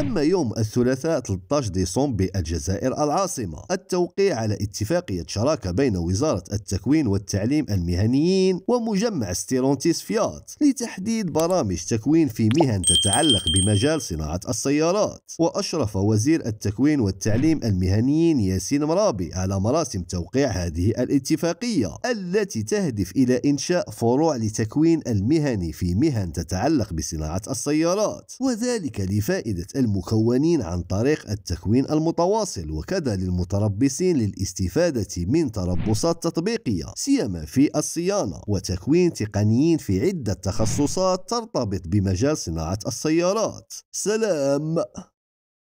تم يوم الثلاثاء 13 ديسمبر بالجزائر العاصمة. التوقيع على اتفاقية شراكة بين وزارة التكوين والتعليم المهنيين ومجمع ستيلانتيس فيات لتحديد برامج تكوين في مهن تتعلق بمجال صناعة السيارات. وأشرف وزير التكوين والتعليم المهنيين ياسين مرابي على مراسم توقيع هذه الاتفاقية التي تهدف إلى إنشاء فروع لتكوين المهني في مهن تتعلق بصناعة السيارات وذلك لفائدة المكونين عن طريق التكوين المتواصل وكذا للمتربصين للاستفادة من تربصات تطبيقية سيما في الصيانة وتكوين تقنيين في عدة تخصصات ترتبط بمجال صناعة السيارات. سلام!